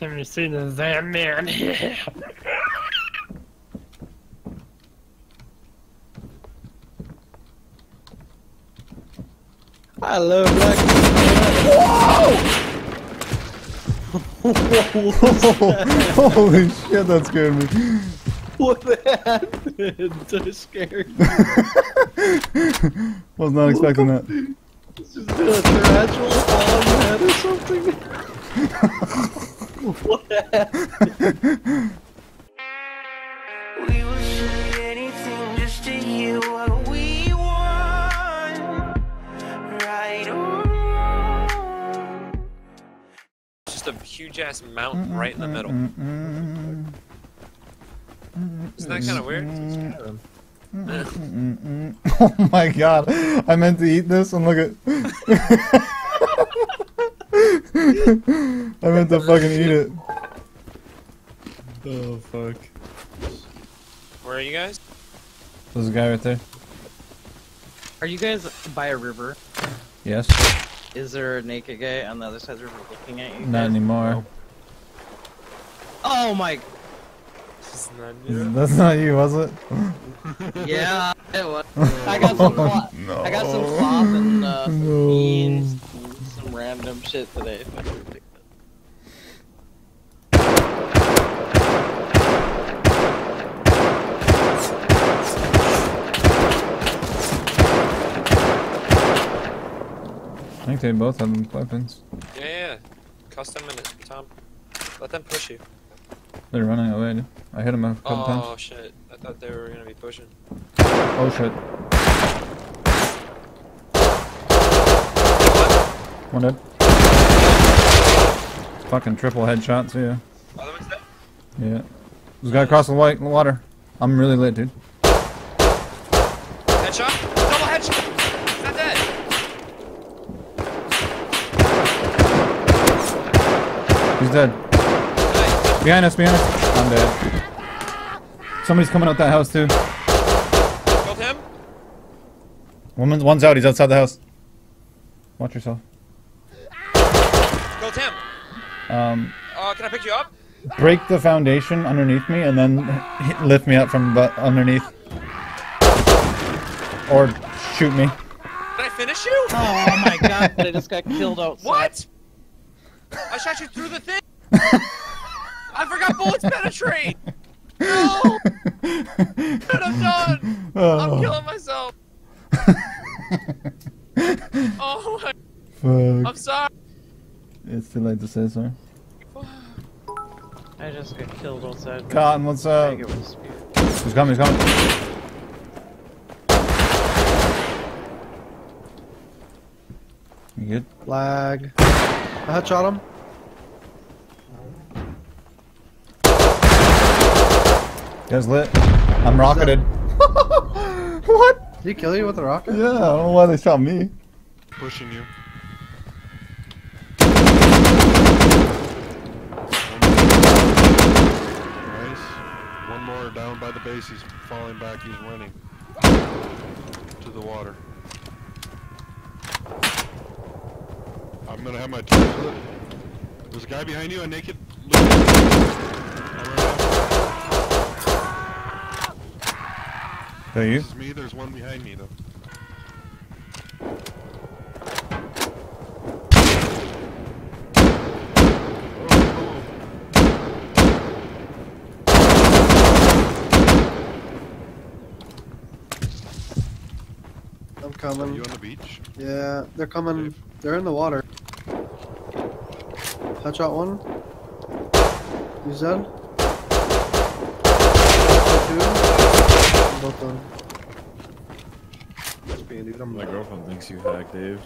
Have you seen the that man? I love black. Holy shit, that scared me. What the happened? So scared. Was not expecting that. Is it a tarantula on your head or something? Just a huge ass mountain right in the middle. Isn't that kind of weird? Oh my god, I meant to eat this and look at. I meant to fucking eat it. Oh fuck. Where are you guys? There's a guy right there. Are you guys by a river? Yes. Is there a naked guy on the other side of the river looking at you? Not guys? anymore. Oh my. It's not you. That's not you, was it? Yeah, it was. I got some. Cloth. no. I got some cloth and uh, some No. beans, and some random shit today. I should've picked it. I think they both have weapons. Yeah, yeah. Custom in it, Tom. Let them push you. They're running away. I hit them a couple Oh times. Oh shit! I thought they were gonna be pushing. Oh shit. One dead. Fucking triple headshots, yeah. Other one's dead. Yeah. There's a guy across the white water. I'm really lit, dude. Headshot. Double headshot. He's not dead. He's dead. Behind us, behind us. I'm dead. Somebody's coming out that house too. Killed him. Woman's one's out, he's outside the house. Watch yourself. Killed him. Um, Uh, can I pick you up? break the foundation underneath me and then lift me up from underneath. Or shoot me. Did I finish you? Oh my god! I just got killed outside. What? I shot you through the thing. I forgot bullets penetrate. No. What I'm done. I'm Oh, killing myself. Oh my. fuck. I'm sorry. It's too late to say sorry. I just got killed outside. Cotton, what's I up? think it was. He's coming, he's coming. You good? Lag. I headshot him. You guys lit? I'm rocketed. what? Did he kill you with a rocket? Yeah, I don't know why they shot me. Pushing you. Nice. One more down by the base. He's falling back. He's running to the water. I'm gonna have my tools with it. There's a guy behind you, a naked. That you? This is me. There's one behind me though. I'm oh. Are coming. you on the beach? Yeah, they're coming. Safe. They're in the water. Headshot one. He's dead. Two. Both done. Speed, dude, I'm My girlfriend thinks you hacked, Dave.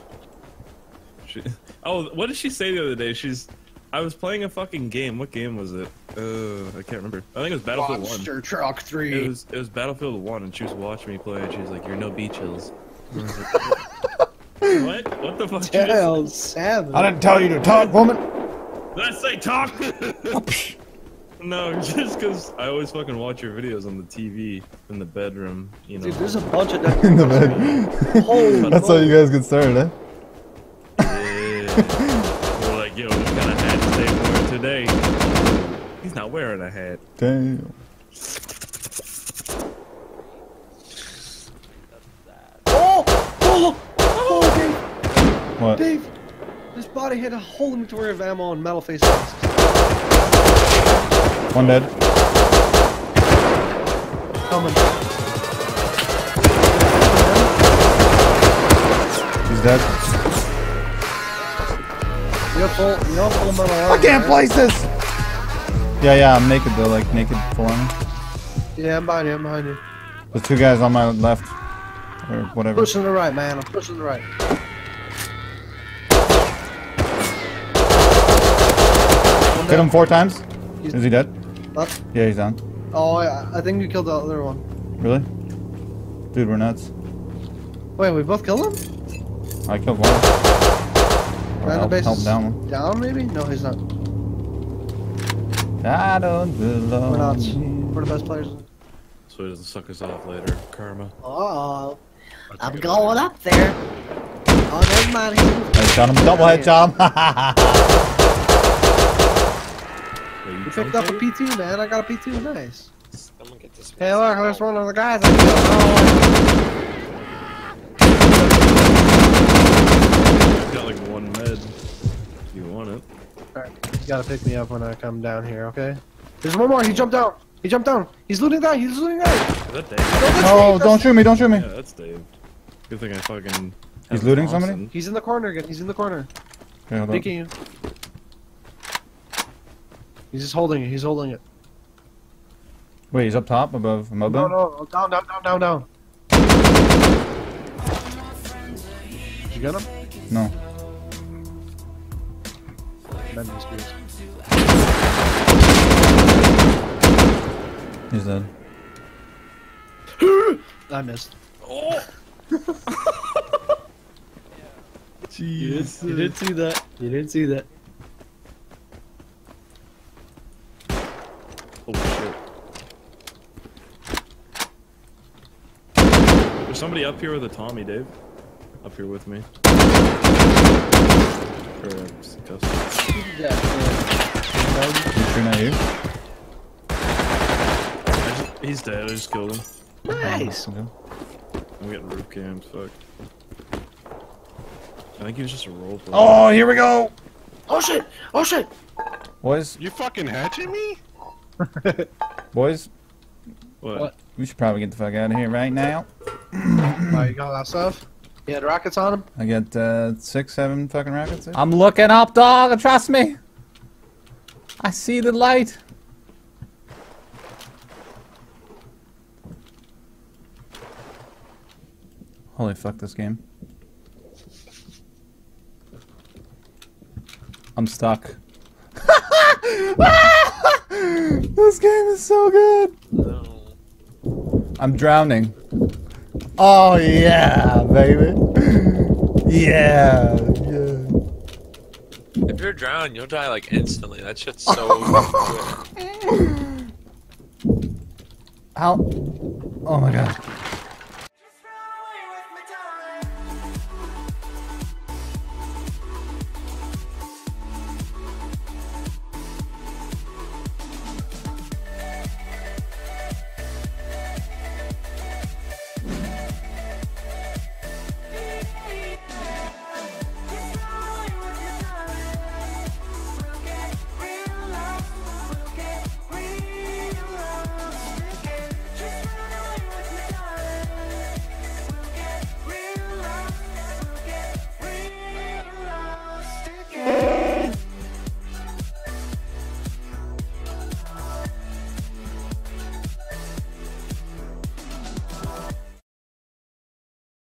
She, oh, what did she say the other day? She's. I was playing a fucking game. What game was it? Uh, I can't remember. I think it was Battlefield Monster One. Truck It 3. was it was Battlefield One, and she was watching me play, and she was like, "You're no BChillz." And I was like, what? What the fuck? did you Hell, seven. I didn't tell you to talk, woman. Did I say talk? no, just because I always fucking watch your videos on the TV in the bedroom. You know. Dude, there's a bunch of that In the bed. Holy That's how you guys get started, eh? Yeah. We're like, yo, what kind of hat to stay for? today. He's not wearing a hat. Damn. Oh! Oh! Oh, What? Dave! Dave! This body had a whole inventory of ammo and metal face masks. One dead. Coming. He's dead. You have full, you have full metal armor. I can't right? place this. Yeah, yeah, I'm naked though, like naked full armor. Yeah, I'm behind you, I'm behind you. There's two guys on my left, or whatever. Pushing the right, man. I'm pushing the right. Hit him four times. He's- Is he dead? Up. Yeah, he's down. Oh, I, I think you killed the other one. Really? Dude, we're nuts. Wait, we both killed him? I killed one. Random help, base help down one. Down, maybe? No, he's not. I don't belong We're not. We're the best players. So he doesn't suck us off later. Karma. Oh, I'm going up there. Oh, never mind. I shot him double head, Tom. Wait, You you picked up a jumped P2, man. I got a P2. Nice. Someone get this. Hey, look, there's one of the guys I killed. Oh. Got like one med. You want it. Alright, you gotta pick me up when I come down here, okay? There's one more. He jumped down. He jumped down. He's looting that. He's looting that. Is that Dave? no, don't shoot me, don't shoot me. Yeah, that's Dave. Good thing I fucking. He's looting Thompson. somebody? He's in the corner again. He's in the corner. Okay, hold on. Peeking you. He's just holding it. He's holding it. Wait, he's up top above above No, no, down, down, down, down, down. Did you get him? No. Bending spears. He's dead. I missed. You did, you didn't see that. You didn't see that. Holy shit. There's somebody up here with a Tommy, Dave. Up here with me. Or, uh, custom. He's shooting at. I just, he's dead. I just killed him. Nice. Okay. I'm getting roof cams. Fuck. I think he was just a role player. Oh, here we go. Oh shit! Oh shit! Boys, You fucking hatching me? boys, What? What? we should probably get the fuck out of here right now. Oh, you got that stuff? He had rockets on him? I got uh, six, seven fucking rockets. I'm looking up, dog. Trust me. I see the light. Holy fuck, this game. I'm stuck. this game is so good. I'm drowning. Oh yeah, baby. Yeah, yeah. If you're drowned, you'll die like instantly. That shit's so. How? Oh my god.